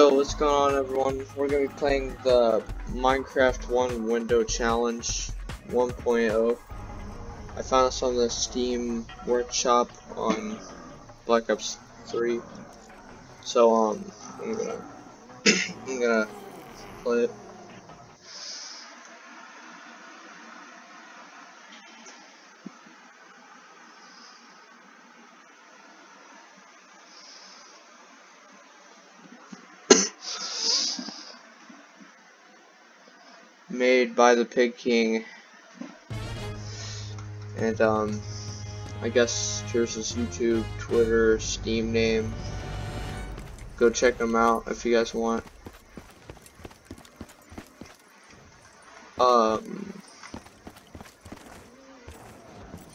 Yo, what's going on everyone? We're gonna be playing the Minecraft 1 window challenge 1.0. I found this on the Steam workshop on Black Ops 3. So um I'm gonna I'm gonna play it. Made by the Pig King. And um I guess here's his YouTube, Twitter, Steam name. Go check them out if you guys want. Um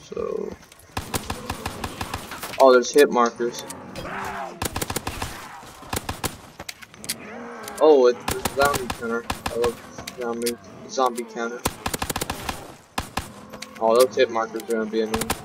so Oh there's hit markers. Oh it's the zombie counter. I love zombie zombie counter. Oh, those hit markers are gonna be annoying.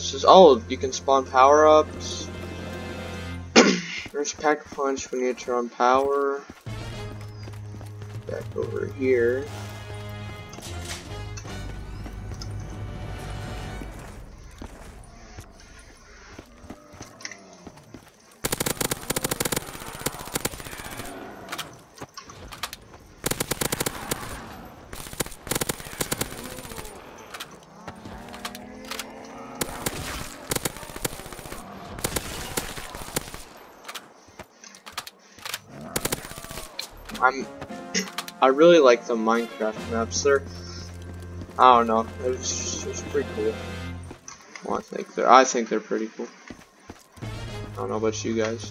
Furnaces. Oh, you can spawn power-ups. There's pack punch when you turn on power. Back over here. Really like the Minecraft maps. They're I don't know. It's it's pretty cool. Well, I think they're I think they're pretty cool. I don't know about you guys.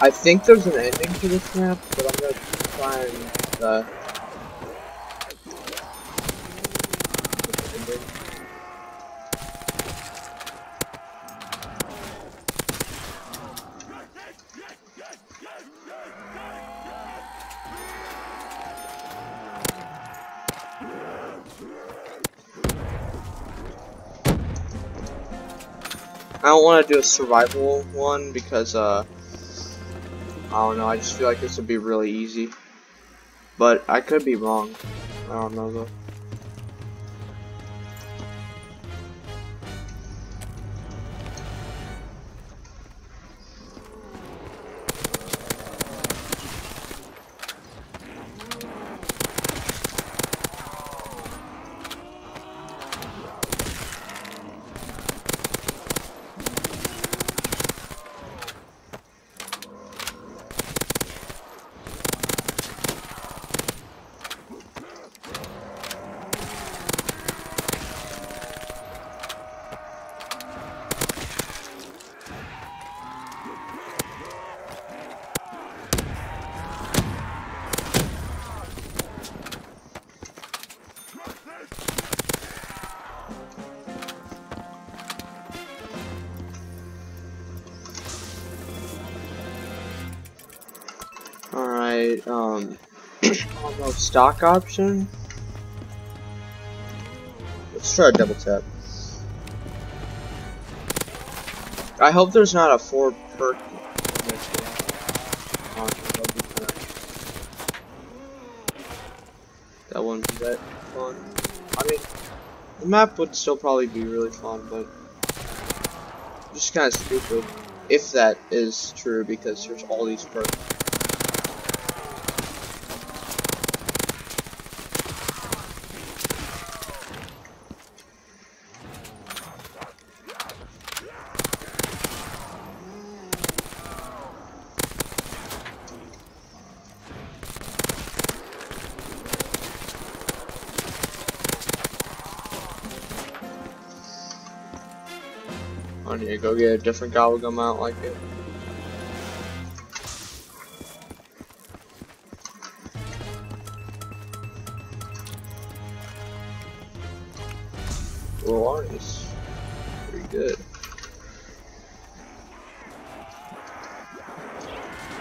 I think there's an ending to this map, but I'm gonna try and uh, I don't want to do a survival one because uh I don't know, I just feel like this would be really easy. But I could be wrong. I don't know though. Stock option. Let's try a double tap. I hope there's not a four perk. That wouldn't be that fun. I mean, the map would still probably be really fun, but just kind of stupid. If that is true, because there's all these perks. To go get a different gobble gum out like it. Well, Arnie's pretty good.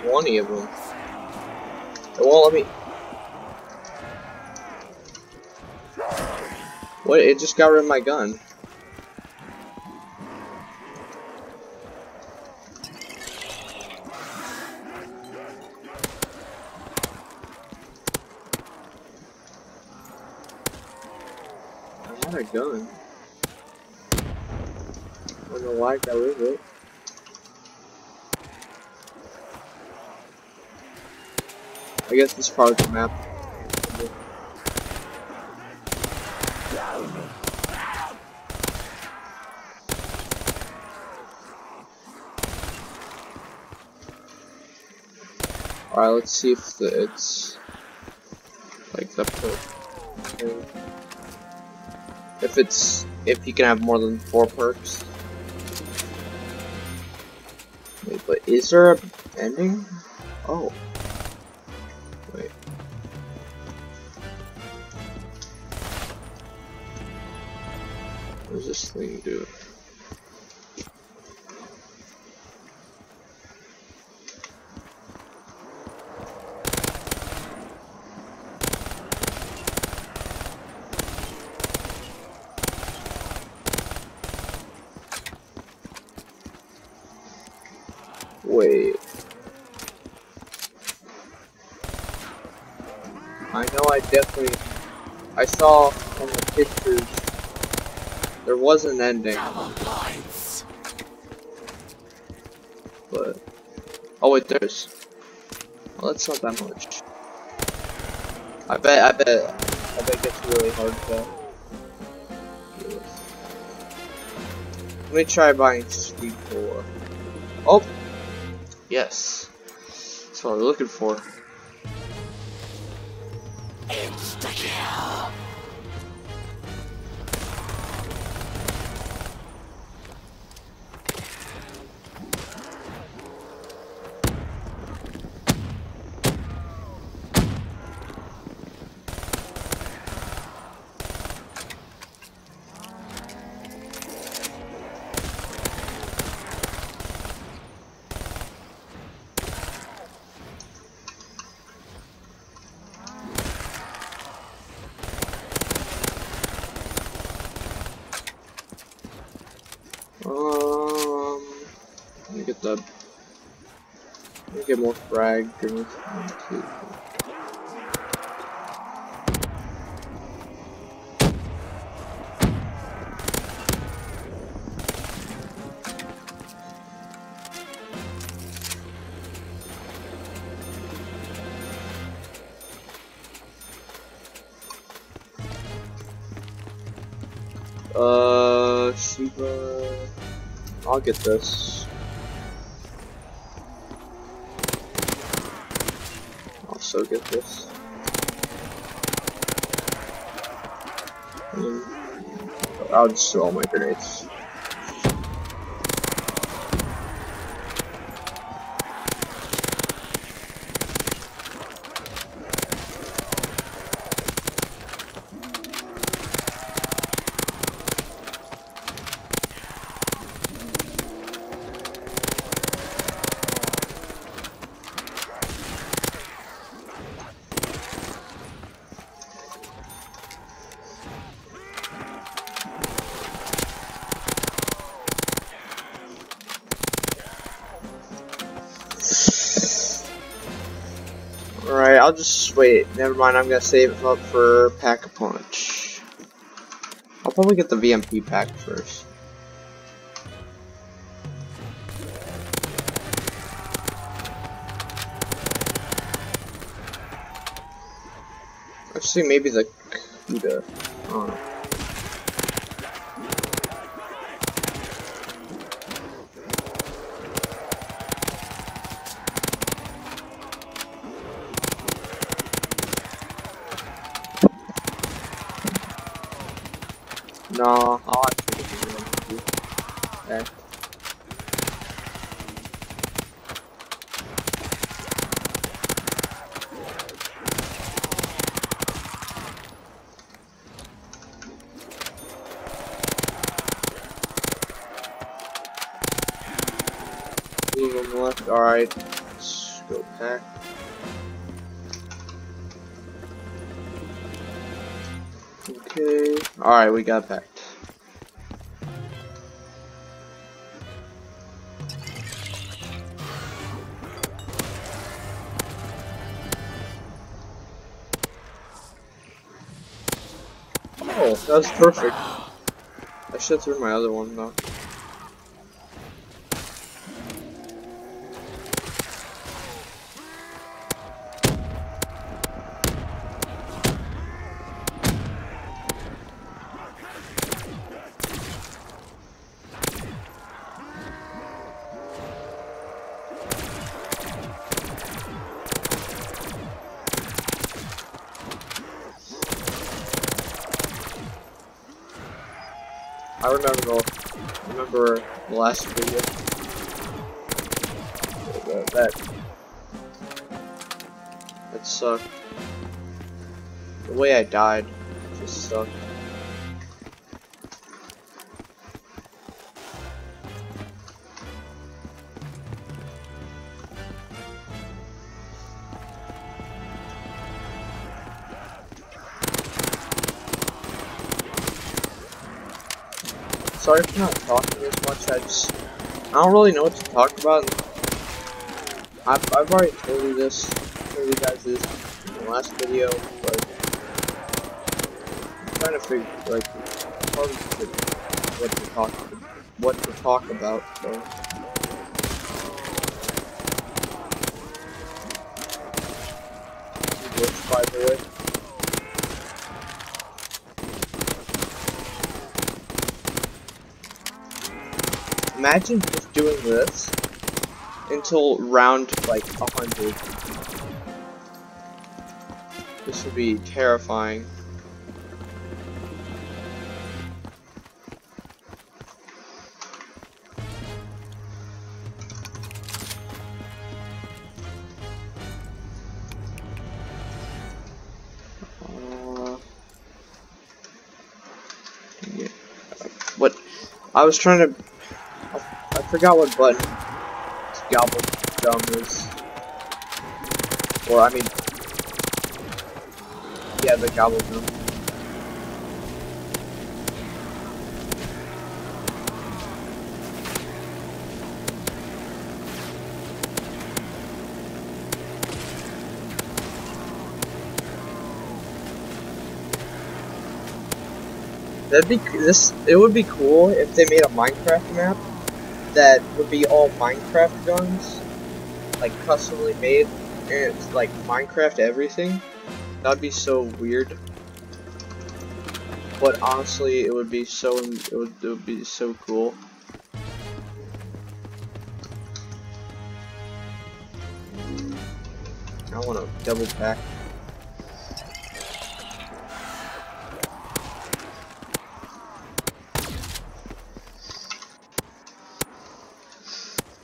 Twenty of them. It won't let me. What? It just got rid of my gun. I had a gun. I don't know why I got rid of it. I guess this part of the map. Alright, let's see if the, it's like the perk. If it's if you can have more than four perks. Wait, but is there a ending? Oh. What does this thing do? Wait. I know I definitely I saw from the pictures there was an ending. But oh wait there's well that's not that much. I bet I bet I bet it gets really hard to Let me try buying speed 4. Oh Yes. That's what I'm looking for. Insta-kill. Um, let me get the. Let me get more frag. One, Uh, Sheiva. I'll get this. Also get this. I'll just throw all my grenades. I'll just wait. Never mind, I'm gonna save up for Pack a Punch. I'll probably get the VMP pack first. Actually, maybe the Kuda. I don't know. Okay. Alright, we got packed. Oh, that was perfect. I should have threw my other one though. I remember remember the last video. That that, that sucked. The way I died just sucked. Sorry for not talking as much. I just I don't really know what to talk about. I've I've already told you this, told you guys this in the last video, but I'm trying to figure like what to talk what to talk about. So. By the way. Imagine just doing this until round like a hundred. This would be terrifying. Uh, what I was trying to forgot what button Gobble Gum is. Or, I mean, yeah, the Gobble Gum. That'd be this. It would be cool if they made a Minecraft map that would be all Minecraft guns, like customly made, and like Minecraft everything. That'd be so weird. But honestly, it would be so it would, it would be so cool. I want to double pack.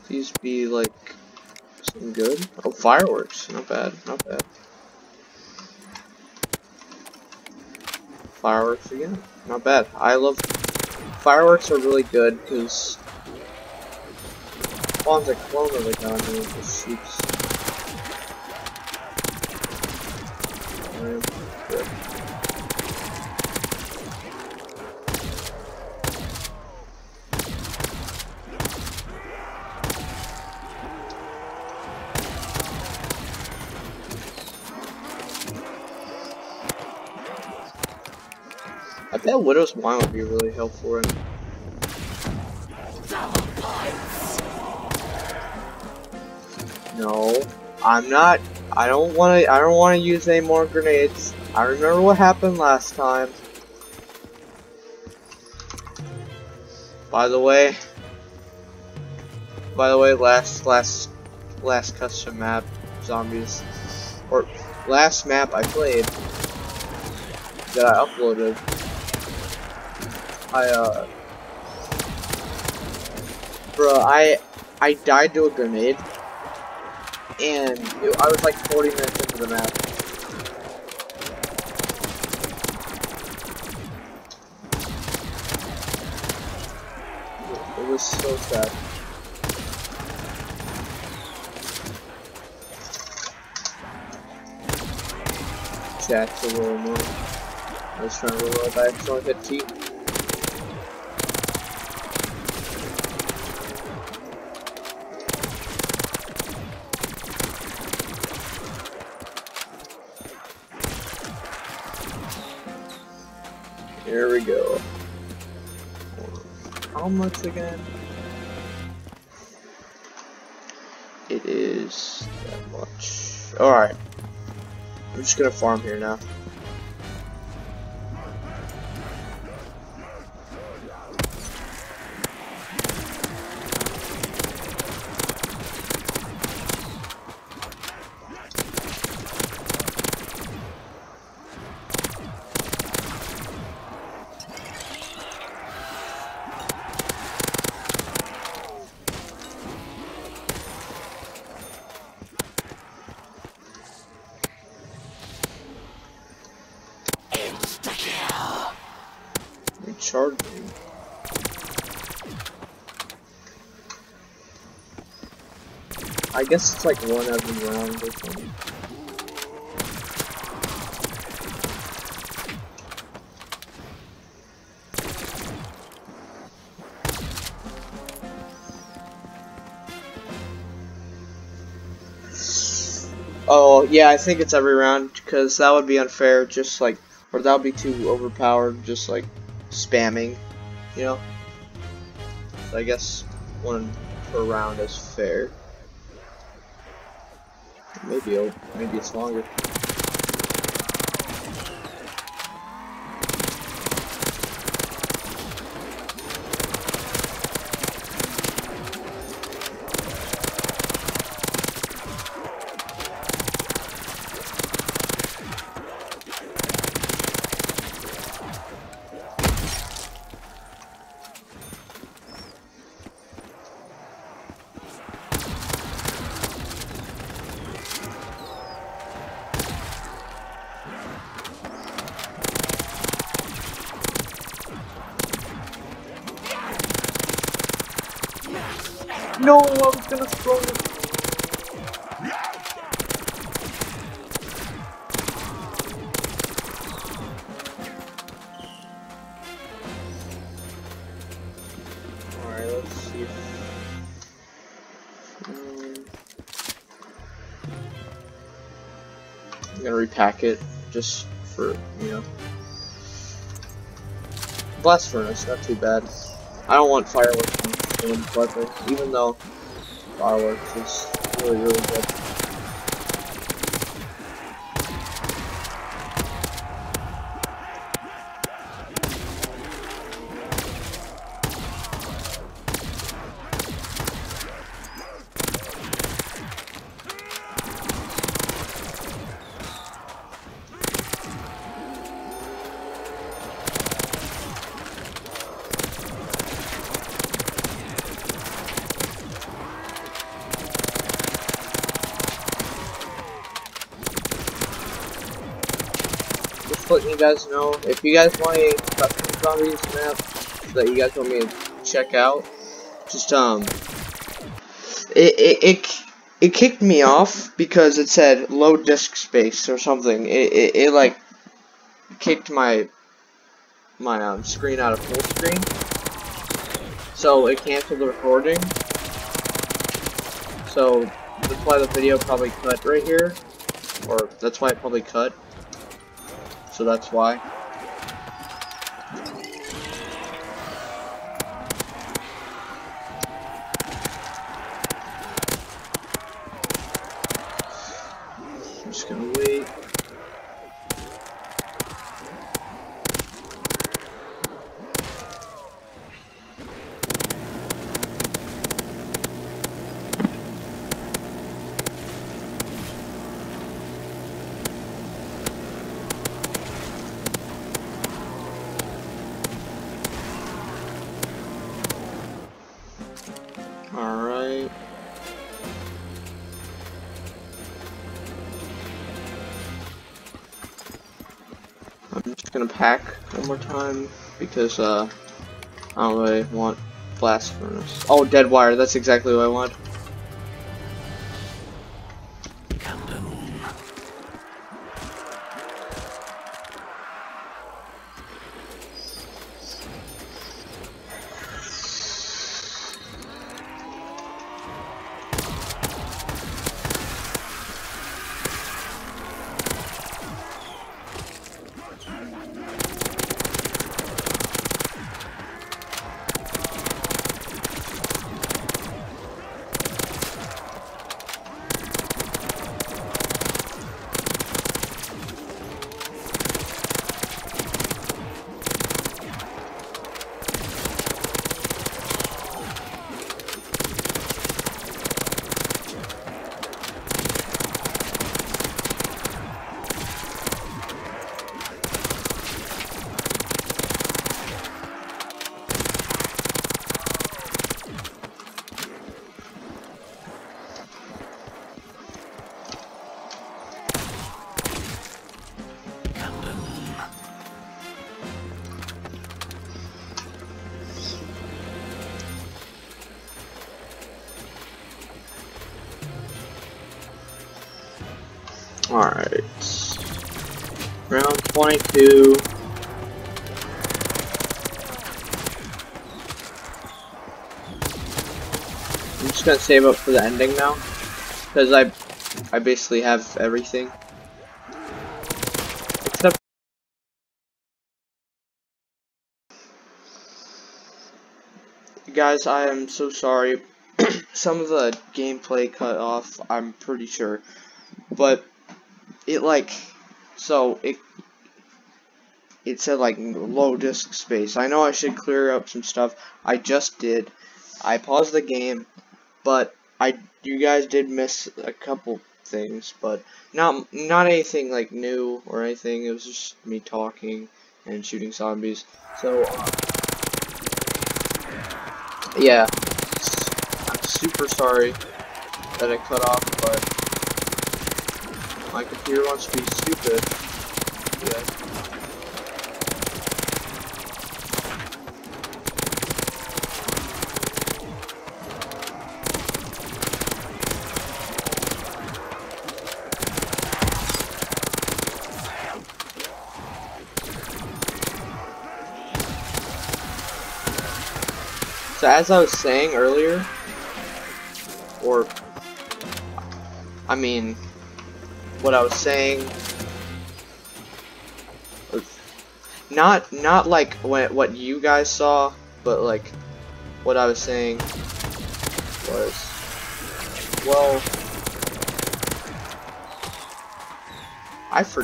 These be like something good. Oh, fireworks. Not bad. Not bad. Fireworks again. Not bad. I love fireworks are really good because spawns a clone of the gun and it just shoots. Bet Widow's Wine would be really helpful No, I'm not. I don't want to. I don't want to use any more grenades. I remember what happened last time. By the way, by the way, last last last custom map, zombies, or last map I played that I uploaded I, uh... Bro, I, I died to a grenade, and it, I was like 40 minutes into the map. It was so sad. Jack's a little more. I was trying to reload, I accidentally hit T. Much again? It is that much. Alright. I'm just gonna farm here now. I guess it's like one every round or something. Oh, yeah, I think it's every round, because that would be unfair, just like, or that would be too overpowered, just like spamming, you know? So I guess one per round is fair. Maybe, maybe it's longer. No, I was gonna throw I'm gonna repack it just for, you know. Blast furnace, not too bad. I don't want fireworks in weapons, even though fireworks is really, really good. just letting you guys know, if you guys want a custom zombies map that you guys want me to check out, just, um, it, it, it, it kicked me off because it said low disk space or something. It, it, it like, kicked my, my, um, screen out of full screen. So it canceled the recording. So that's why the video probably cut right here. Or that's why it probably cut so that's why. More time because uh I don't really want blast furnace. Oh dead wire, that's exactly what I want. 22. I'm just gonna save up for the ending now. Because I I basically have everything. Except Guys, I am so sorry. Some of the gameplay cut off, I'm pretty sure. But it like so it it said like low disk space. I know I should clear up some stuff. I just did. I paused the game, but I you guys did miss a couple things, but not not anything like new or anything. It was just me talking and shooting zombies. So uh, yeah, I'm super sorry that I cut off, but my computer wants to be stupid. Yeah. As I was saying earlier, or, I mean, what I was saying, not, not like what, what you guys saw, but like, what I was saying was, well, I, for,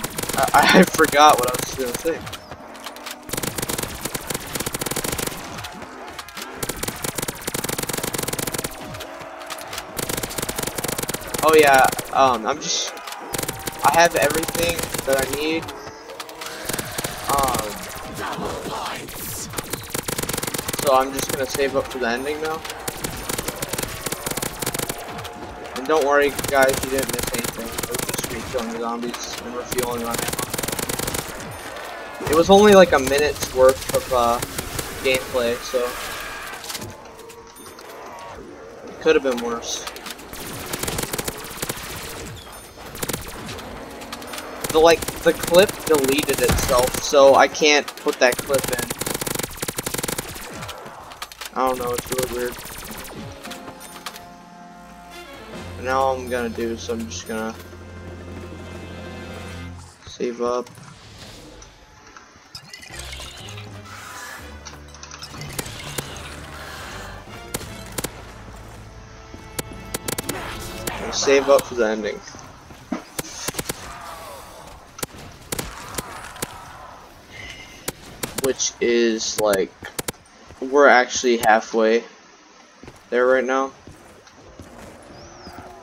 I, I forgot what I was going to say. Oh yeah, um, I'm just, I have everything that I need. Um, so I'm just gonna save up for the ending now. And don't worry, guys, you didn't miss anything. It was just me killing the zombies and refueling on ammo. It was only like a minute's worth of uh, gameplay, so it could have been worse. The like the clip deleted itself, so I can't put that clip in. I don't know, it's really weird. And now all I'm gonna do so I'm just gonna save up. save up for the ending. Which is like we're actually halfway there right now.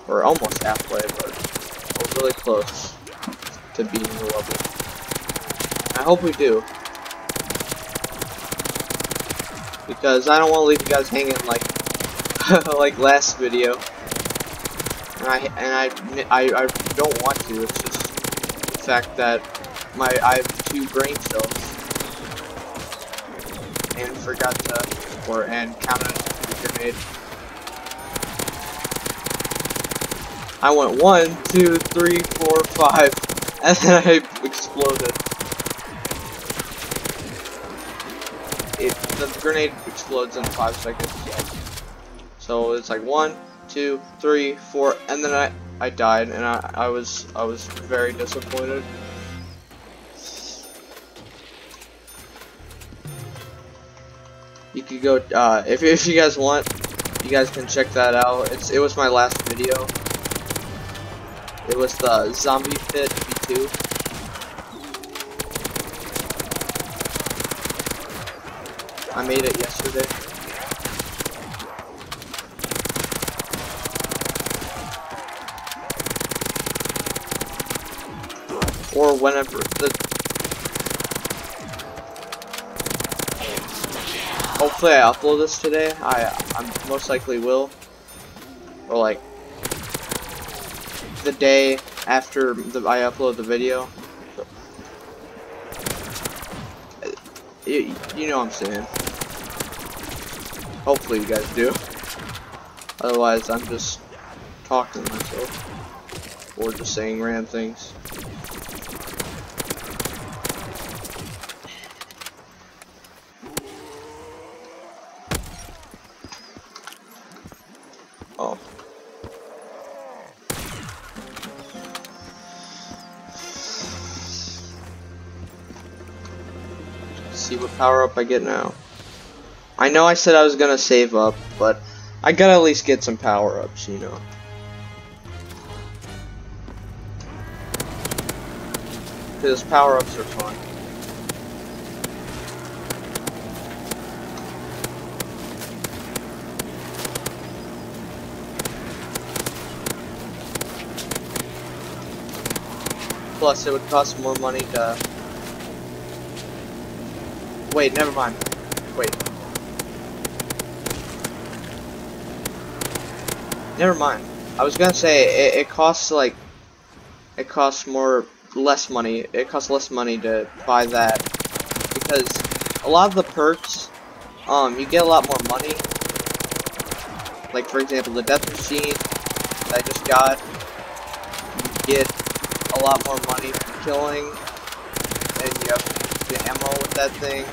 We're almost halfway, but we're really close to beating the level. I hope we do. Because I don't want to leave you guys hanging like like last video. And I and I, I I don't want to. It's just the fact that my I have two brain cells and forgot to, or and counted the grenade. I went one, two, three, four, five, and then I exploded. It, the grenade explodes in five seconds. So it's like one, two, three, four, and then I I died, and I I was I was very disappointed. You could go uh, if if you guys want you guys can check that out. It's it was my last video. It was the zombie pit v2 I made it yesterday. Or whenever the Hopefully I upload this today. I I most likely will. Or like the day after the, I upload the video. You, you know what I'm saying. Hopefully you guys do. Otherwise I'm just talking to myself. or just saying random things. Power up I get now. I know I said I was gonna save up, but I gotta at least get some power ups, you know. Because power ups are fun. Plus, it would cost more money to Wait, never mind. Wait. Never mind. I was gonna say it, it costs like it costs more less money. It costs less money to buy that because a lot of the perks, um, you get a lot more money. Like for example, the death machine that I just got, you get a lot more money for killing, and you have the ammo with that thing.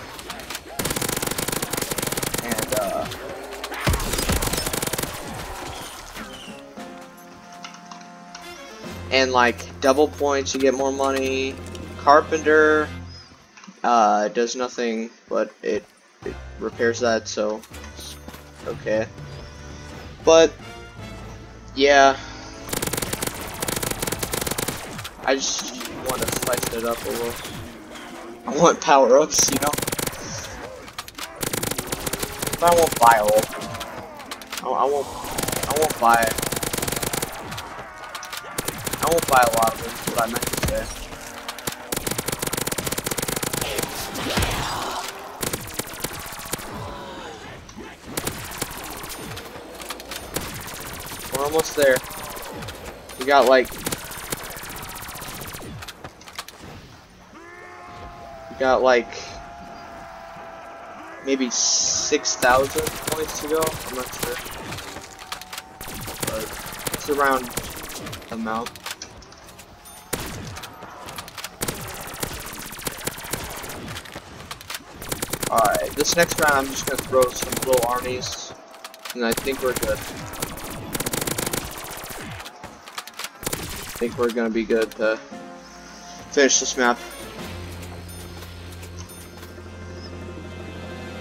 And, like, double points, you get more money. Carpenter, uh, does nothing, but it, it repairs that, so, okay. But, yeah. I just want to spice it up a little. I want power-ups, you know? I won't buy all. I, I won't. I won't buy it. Won't a lot. Is what I meant to say. We're almost there. We got like we got like maybe 6,000 points to go. I'm not sure. But it's around amount. Alright, this next round I'm just gonna throw some little Arnie's, and I think we're good. I think we're gonna be good to finish this map.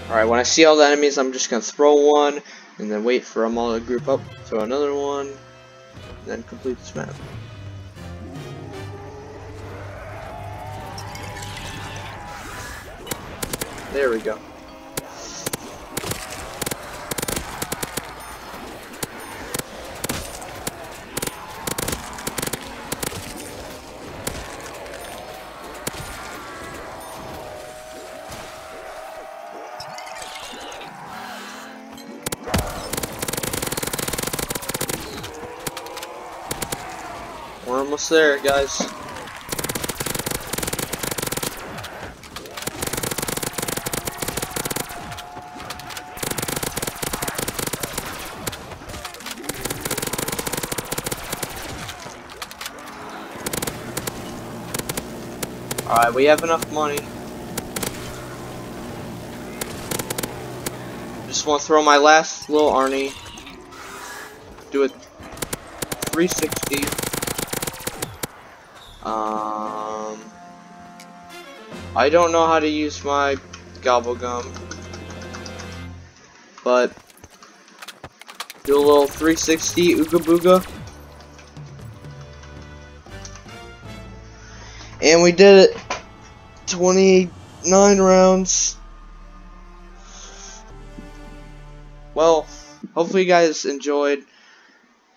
Alright, when I see all the enemies, I'm just gonna throw one, and then wait for them all to group up, throw another one, then complete this map. There we go. We're almost there, guys. Alright, we have enough money. Just want to throw my last little Arnie. Do a 360. Um, I don't know how to use my gobble gum, but do a little 360 ooga booga. And we did it. 29 rounds. Well, hopefully you guys enjoyed.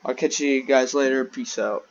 I'll catch you guys later. Peace out.